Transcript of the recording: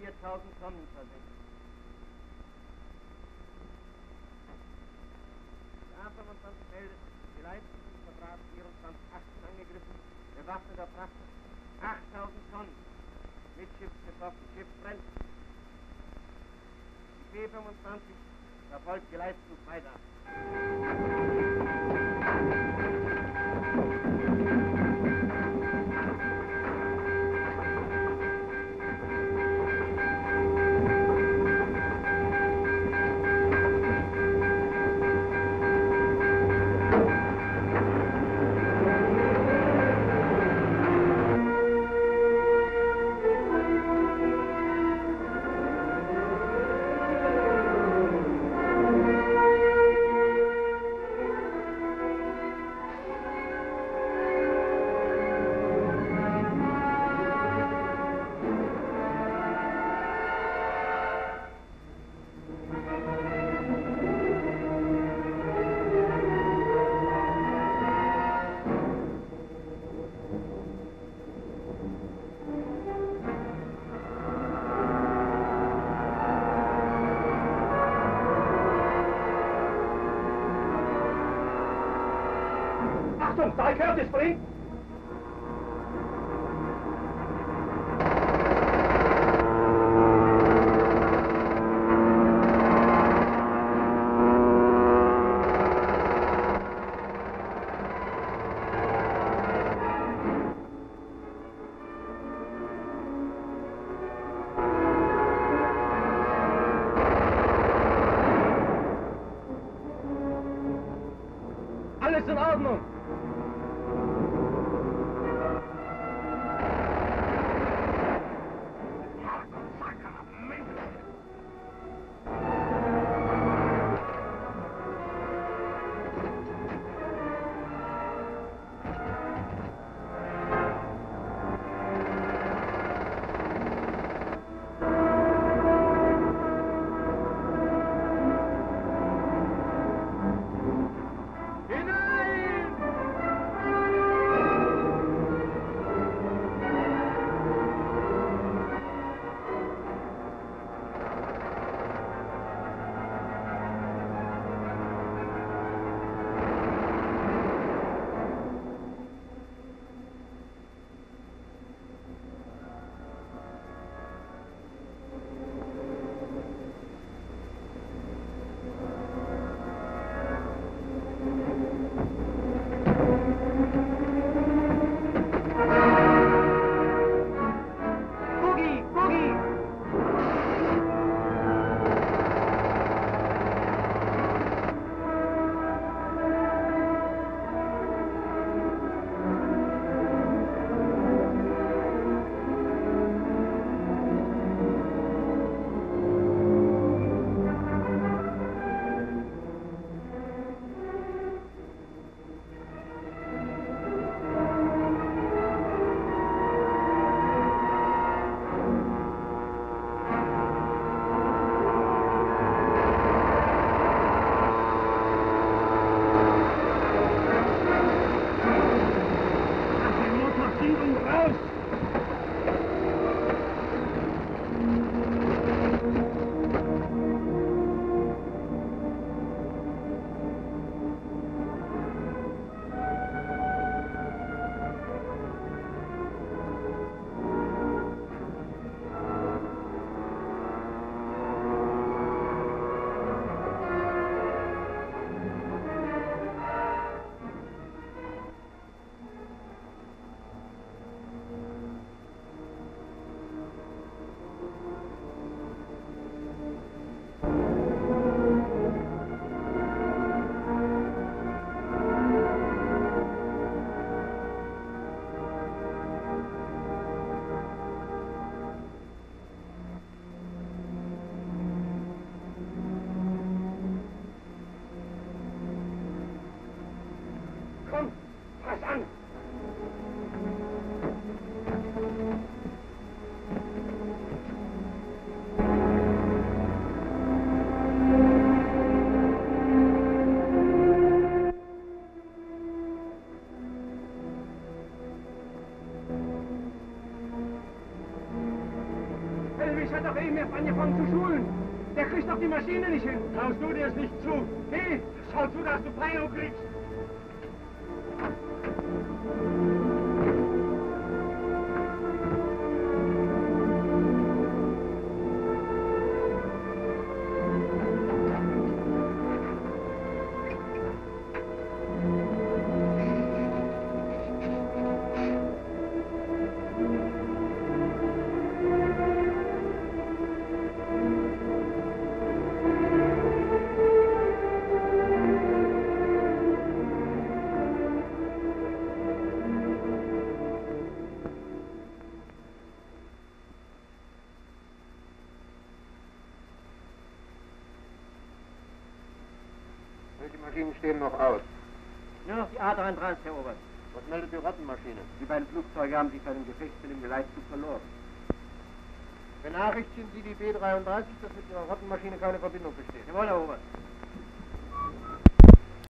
4000 Tonnen versenkt. Der A25 meldet, die Leistung des Quadrat 2418 angegriffen, bewaffneter Frachter, 8000 Tonnen, mit Schiff getroffen, Schiff brennt. Die B25 verfolgt die Leistung weiter. Achtung, da gehört es, Brink! Hat doch eben erst angefangen zu schulen. Der kriegt doch die Maschine nicht hin. Traust du dir es nicht zu? Geh, Schau zu, dass du Peilung kriegst. Maschinen stehen noch aus? Nur noch die A33, Herr Oberst. Was meldet die Rattenmaschine? Die beiden Flugzeuge haben sich bei dem Gefecht mit dem Geleitzug verloren. Benachrichtigen Sie die B-33, dass mit Ihrer Rattenmaschine keine Verbindung besteht. Jawohl, Herr Oberst.